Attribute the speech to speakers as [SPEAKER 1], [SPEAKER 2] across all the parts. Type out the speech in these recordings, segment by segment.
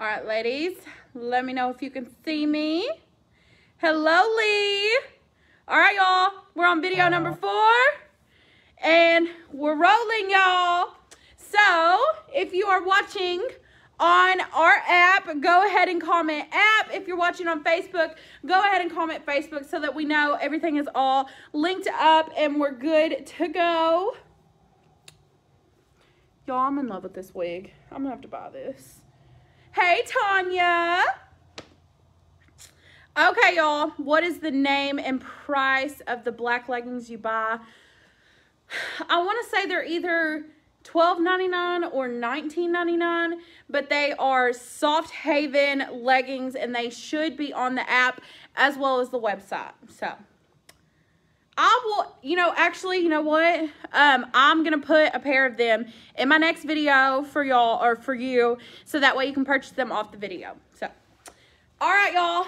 [SPEAKER 1] All right, ladies, let me know if you can see me. Hello, Lee. All right, y'all, we're on video number uh-huh. four, and we're rolling, y'all. So, if you are watching on our app, go ahead and comment app. If you're watching on Facebook, go ahead and comment Facebook so that we know everything is all linked up and we're good to go. Y'all, I'm in love with this wig. I'm gonna have to buy this. Hey, Tanya. Okay, y'all, what is the name and price of the black leggings you buy? I want to say they're either $12.99 or $19.99, but they are Soft Haven leggings and they should be on the app as well as the website. So, I will, you know, actually, you know what? Um, I'm going to put a pair of them in my next video for y'all or for you so that way you can purchase them off the video. So, all right, y'all.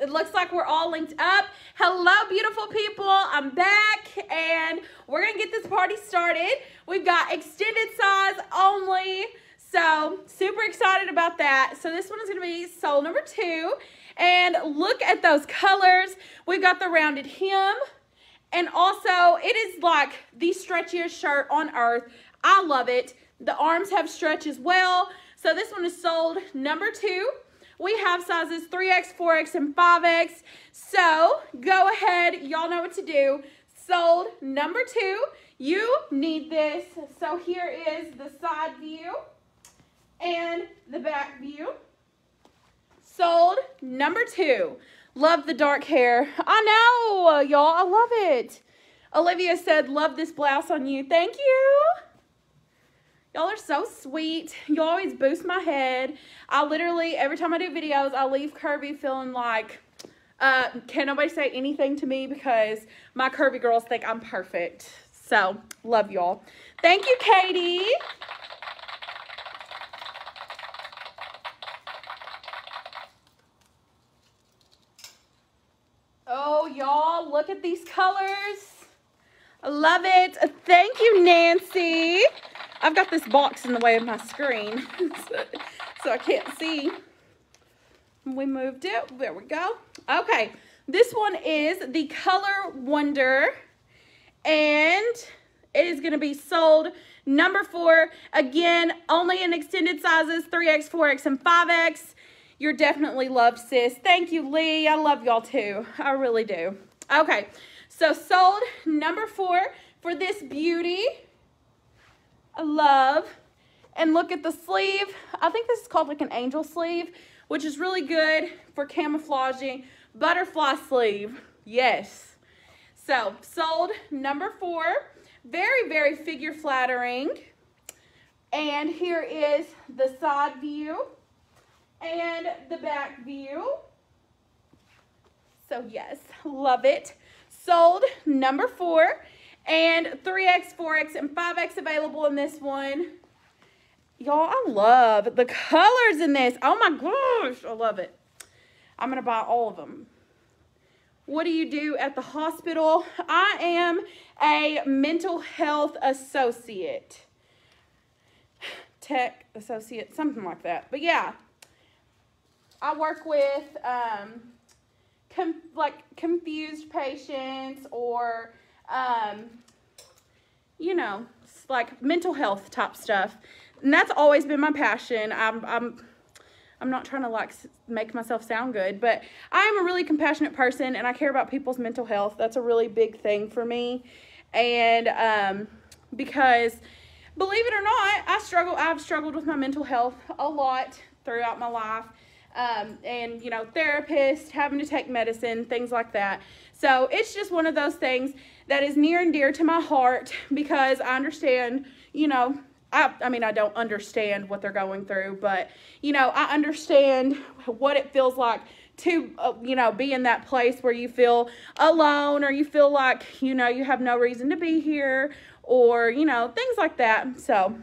[SPEAKER 1] It looks like we're all linked up. Hello, beautiful people. I'm back and we're going to get this party started. We've got extended size only. So super excited about that. So this one is going to be soul number two. And look at those colors. We've got the rounded hem. And also it is like the stretchiest shirt on earth. I love it. The arms have stretch as well. So this one is sold number two. We have sizes 3X, 4X, and 5X. So go ahead. Y'all know what to do. Sold number two. You need this. So here is the side view and the back view. Sold number two. Love the dark hair. I know, y'all. I love it. Olivia said, love this blouse on you. Thank you. Y'all are so sweet. You always boost my head. I literally, every time I do videos, I leave Curvy feeling like, uh, can nobody say anything to me because my curvy girls think I'm perfect. So, love y'all. Thank you, Katie. Oh, y'all, look at these colors. I love it. Uh, thank you, Nancy. I've got this box in the way of my screen, so, so I can't see. We moved it. There we go. Okay, this one is the Color Wonder, and it is going to be sold number four. Again, only in extended sizes, 3X, 4X, and 5X. You're definitely loved, sis. Thank you, Lee. I love y'all too. I really do. Okay, so sold number four for this beauty I love. And look at the sleeve. I think this is called like an angel sleeve, which is really good for camouflaging. Butterfly sleeve. Yes. So, sold number four. Very, very figure flattering. And here is the side view and the back view. So, yes, love it. Sold number four. And 3X, 4X, and 5X available in this one. Y'all, I love the colors in this. Oh my gosh, I love it. I'm going to buy all of them. What do you do at the hospital? I am a mental health associate. Tech associate, something like that. But yeah, I work with um, like confused patients or um, you know, like mental health type stuff. And that's always been my passion. I'm, I'm, I'm not trying to like make myself sound good, but I am a really compassionate person and I care about people's mental health. That's a really big thing for me. And um, because believe it or not, I struggle, I've struggled with my mental health a lot throughout my life. Um, and, you know, therapist, having to take medicine, things like that. So it's just one of those things that is near and dear to my heart because I understand, you know, I, I mean, I don't understand what they're going through, but, you know, I understand what it feels like to, uh, you know, be in that place where you feel alone or you feel like, you know, you have no reason to be here or, you know, things like that. So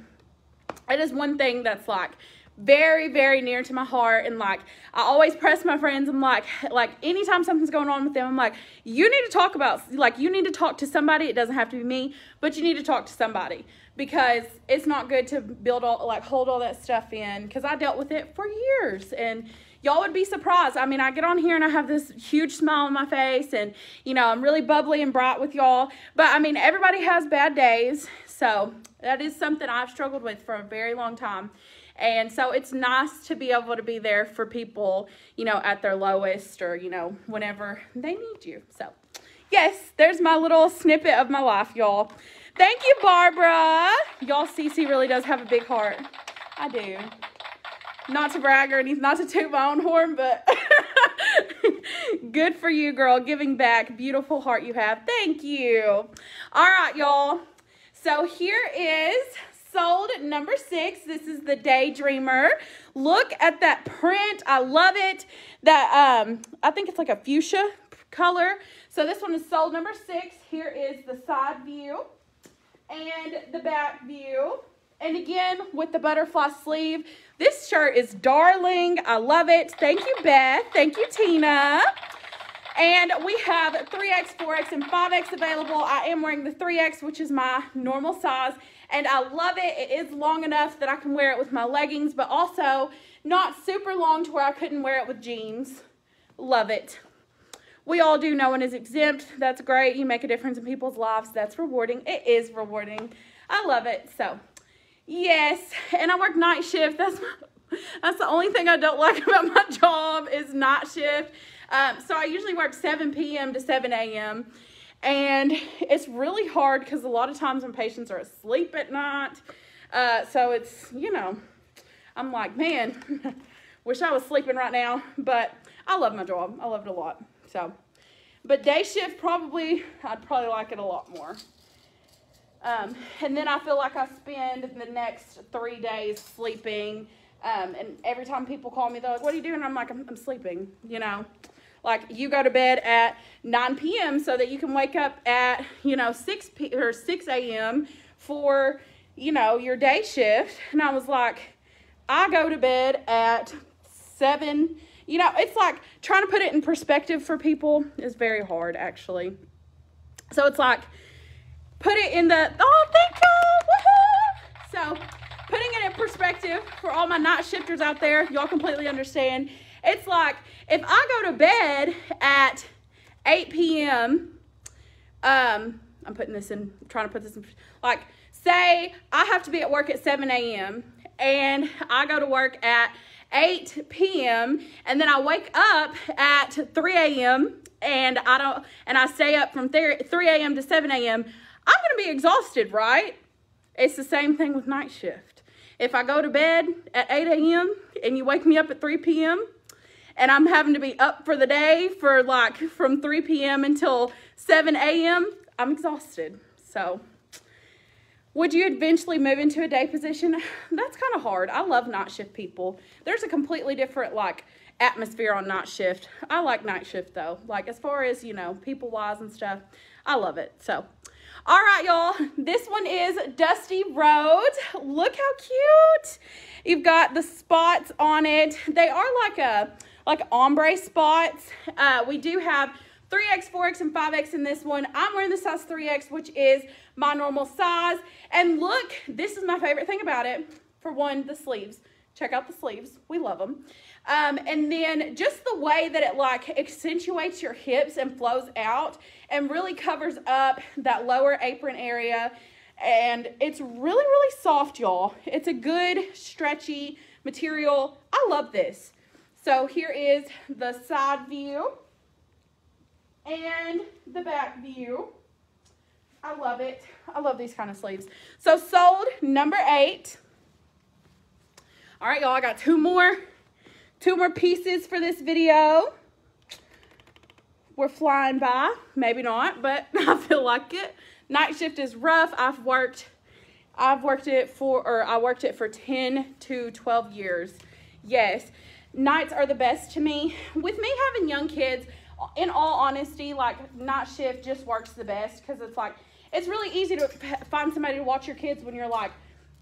[SPEAKER 1] it is one thing that's like, very very near to my heart and like i always press my friends i'm like like anytime something's going on with them i'm like you need to talk about like you need to talk to somebody it doesn't have to be me but you need to talk to somebody because it's not good to build all like hold all that stuff in because I dealt with it for years and y'all would be surprised. I mean, I get on here and I have this huge smile on my face and you know, I'm really bubbly and bright with y'all. But I mean, everybody has bad days. So, that is something I've struggled with for a very long time. And so it's nice to be able to be there for people, you know, at their lowest or, you know, whenever they need you. So, yes, there's my little snippet of my life, y'all. Thank you, Barbara. Y'all, Cece really does have a big heart. I do. Not to brag or anything, not to toot my own horn, but good for you, girl. Giving back. Beautiful heart you have. Thank you. All right, y'all. So here is sold number six. This is the Daydreamer. Look at that print. I love it. That um, I think it's like a fuchsia color. So this one is sold number six. Here is the side view and the back view. And again, with the butterfly sleeve. This shirt is darling. I love it. Thank you, Beth. Thank you, Tina. And we have 3X, 4X, and 5X available. I am wearing the 3X, which is my normal size. And I love it. It is long enough that I can wear it with my leggings, but also not super long to where I couldn't wear it with jeans. Love it. We all do. No one is exempt. That's great. You make a difference in people's lives. That's rewarding. It is rewarding. I love it. So, yes. And I work night shift. That's my, that's the only thing I don't like about my job is night shift. Um, so I usually work 7 p.m. to 7 a.m. And it's really hard because a lot of times when patients are asleep at night, uh, so it's, you know, I'm like, man, wish I was sleeping right now. But I love my job. I love it a lot. So, but day shift probably, I'd probably like it a lot more. Um, and then I feel like I spend the next three days sleeping. Um, and every time people call me, they're like, what are you doing? I'm like, I'm, I'm sleeping, you know. Like you go to bed at 9 p.m. so that you can wake up at, you know, 6 p or 6 a.m. for, you know, your day shift. And I was like, I go to bed at 7 you know, it's like trying to put it in perspective for people is very hard, actually. So it's like, put it in the, oh, thank you, So putting it in perspective for all my night shifters out there, y'all completely understand. It's like, if I go to bed at 8 p.m., um, I'm putting this in, I'm trying to put this in, like, say I have to be at work at 7 a.m. and I go to work at 8 p.m. and then I wake up at 3 a.m. and I don't and I stay up from 3 a.m. to 7 a.m. I'm going to be exhausted, right? It's the same thing with night shift. If I go to bed at 8 a.m. and you wake me up at 3 p.m. and I'm having to be up for the day for like from 3 p.m. until 7 a.m., I'm exhausted. So, would you eventually move into a day position? That's kind of hard. I love night shift people. There's a completely different like atmosphere on night shift. I like night shift though. Like as far as, you know, people wise and stuff, I love it. So, all right, y'all. This one is Dusty Road. Look how cute. You've got the spots on it. They are like a like ombre spots. Uh, we do have 3X, 4X, and 5X in this one. I'm wearing the size 3X, which is my normal size. And look, this is my favorite thing about it. For one, the sleeves. Check out the sleeves. We love them. Um, and then just the way that it like accentuates your hips and flows out and really covers up that lower apron area. And it's really, really soft, y'all. It's a good, stretchy material. I love this. So here is the side view and the back view. I love it. I love these kind of sleeves. So sold number eight. All right, y'all, I got two more, two more pieces for this video. We're flying by. Maybe not, but I feel like it. Night shift is rough. I've worked, I've worked it for, or I worked it for 10 to 12 years. Yes, nights are the best to me. With me having young kids, in all honesty, like night shift just works the best because it's like, it's really easy to find somebody to watch your kids when you're like,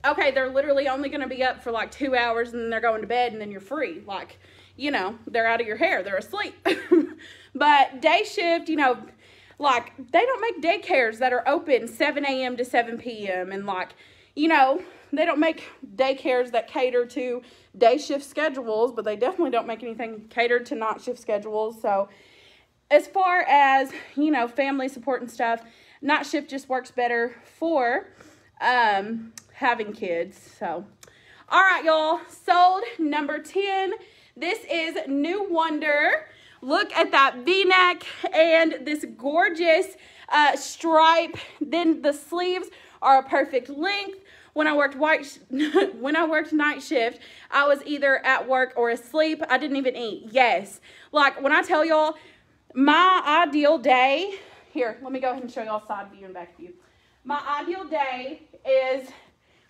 [SPEAKER 1] okay, they're literally only going to be up for like two hours and then they're going to bed and then you're free. Like, you know, they're out of your hair, they're asleep. but day shift, you know, like they don't make daycares that are open 7 a.m. to 7 p.m. and like, you know, they don't make daycares that cater to day shift schedules, but they definitely don't make anything catered to night shift schedules. So, as far as, you know, family support and stuff, night shift just works better for um, having kids. So, all right, y'all, sold number 10. This is New Wonder. Look at that v-neck and this gorgeous uh, stripe. Then the sleeves are a perfect length. When I worked white, when I worked night shift, I was either at work or asleep. I didn't even eat. Yes, like when I tell y'all, my ideal day. Here, let me go ahead and show y'all side view and back view. My ideal day is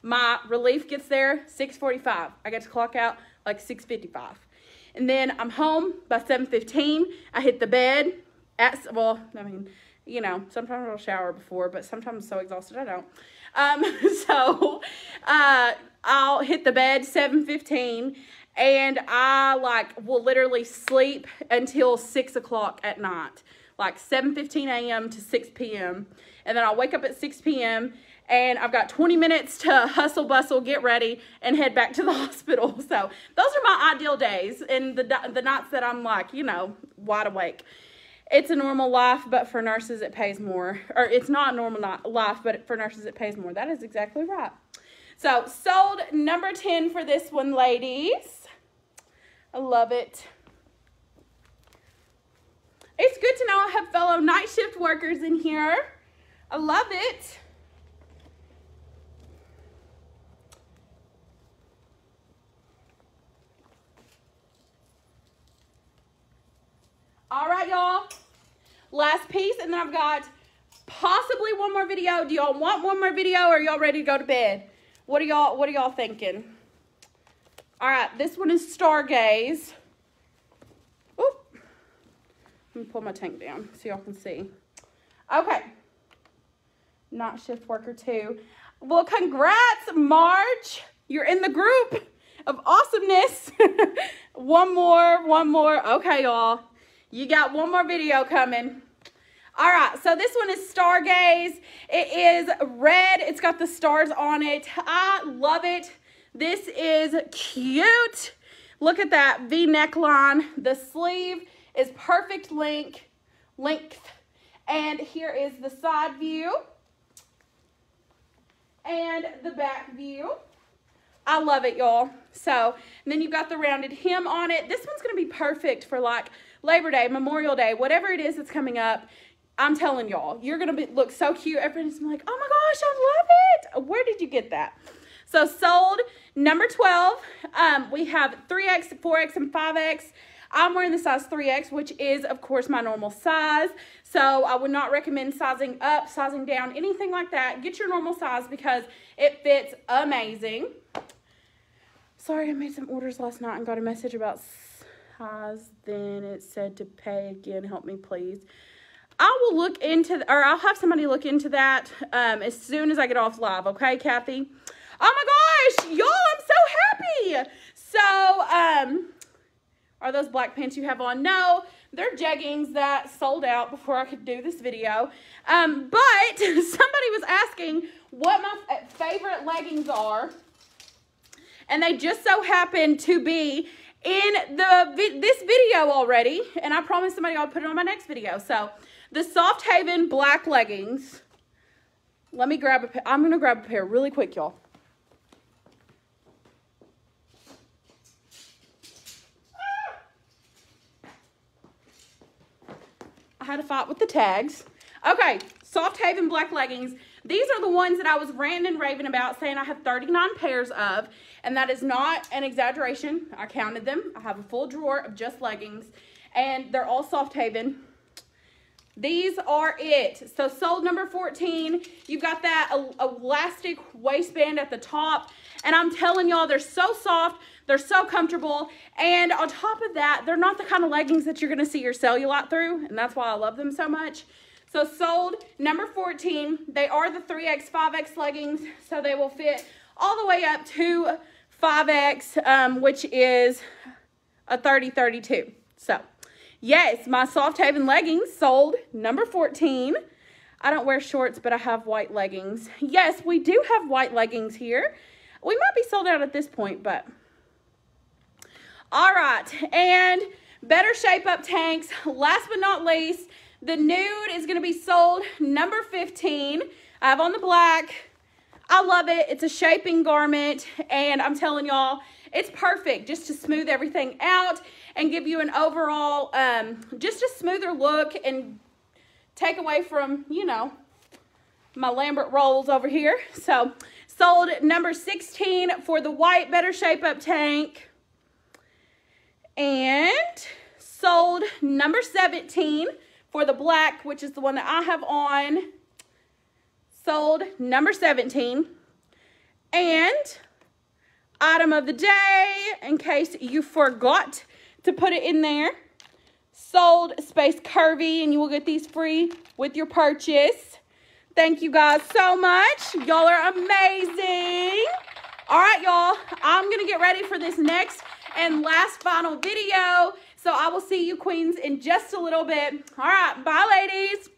[SPEAKER 1] my relief gets there 6:45. I get to clock out like 6:55. And then I'm home by 7.15. I hit the bed at, well, I mean, you know, sometimes I'll shower before, but sometimes I'm so exhausted I don't. Um, so uh, I'll hit the bed 7.15 and I like will literally sleep until 6 o'clock at night. Like 7.15 a.m. to 6 p.m. And then I'll wake up at 6 p.m and I've got 20 minutes to hustle, bustle, get ready, and head back to the hospital. So those are my ideal days and the, the nights that I'm like, you know, wide awake. It's a normal life, but for nurses it pays more. Or it's not normal life, but for nurses it pays more. That is exactly right. So sold number 10 for this one, ladies. I love it. It's good to know I have fellow night shift workers in here. I love it. All right, y'all. Last piece, and then I've got possibly one more video. Do y'all want one more video, or y'all ready to go to bed? What are y'all What are y'all thinking? All right, this one is Stargaze. Oop. Let me pull my tank down so y'all can see. Okay. Not shift worker two. Well, congrats, March. You're in the group of awesomeness. one more, one more. Okay, y'all. You got one more video coming. All right, so this one is Stargaze. It is red. It's got the stars on it. I love it. This is cute. Look at that V neckline. The sleeve is perfect length. length. And here is the side view and the back view. I love it, y'all. So, then you've got the rounded hem on it. This one's going to be perfect for like Labor Day, Memorial Day, whatever it is that's coming up. I'm telling y'all, you're to be, look so cute. Everyone's like, oh my gosh, I love it. Where did you get that? So sold number 12. Um, we have 3X, 4X, and 5X. I'm wearing the size 3X, which is, of course, my normal size. So I would not recommend sizing up, sizing down, anything like that. Get your normal size because it fits amazing. Sorry, I made some orders last night and got a message about size. Then it said to pay again. Help me, please. I will look into, or I'll have somebody look into that um, as soon as I get off live. Okay, Kathy? Oh my gosh, y'all, I'm so happy. So, um, are those black pants you have on? No, they're jeggings that sold out before I could do this video. Um, but somebody was asking what my favorite leggings are and they just so happened to be in the this video already, and I promised somebody I'll put it on my next video. So, the Soft Haven black leggings. Let me grab a pair. I'm going to grab a pair really quick, y'all. I had a fight with the tags. Okay, Soft Haven black leggings. These are the ones that I was ranting and raving about, saying I have 39 pairs of, and that is not an exaggeration. I counted them. I have a full drawer of just leggings, and they're all Soft Haven. These are it. So sold number 14. You've got that elastic waistband at the top. And I'm telling y'all, they're so soft. They're so comfortable. And on top of that, they're not the kind of leggings that you're going to see your cellulite through. And that's why I love them so much. So sold number 14. They are the 3X, 5X leggings. So they will fit all the way up to 5X, um, which is a 30-32. So yes, my Soft Haven leggings sold number 14. I don't wear shorts, but I have white leggings. Yes, we do have white leggings here. We might be sold out at this point, but. All right, and better shape up tanks. Last but not least, the nude is going to be sold number 15. I have on the black. I love it. It's a shaping garment, and I'm telling y'all, it's perfect just to smooth everything out and give you an overall, um, just a smoother look and take away from, you know, my Lambert rolls over here. So, sold number 16 for the white Better Shape Up tank. And sold number 17 for the black, which is the one that I have on. Sold number 17. And item of the day, in case you forgot to put it in there. Sold Space Curvy, and you will get these free with your purchase. Thank you guys so much. Y'all are amazing. All right, y'all. I'm going to get ready for this next and last final video. So I will see you queens in just a little bit. All right. Bye, ladies.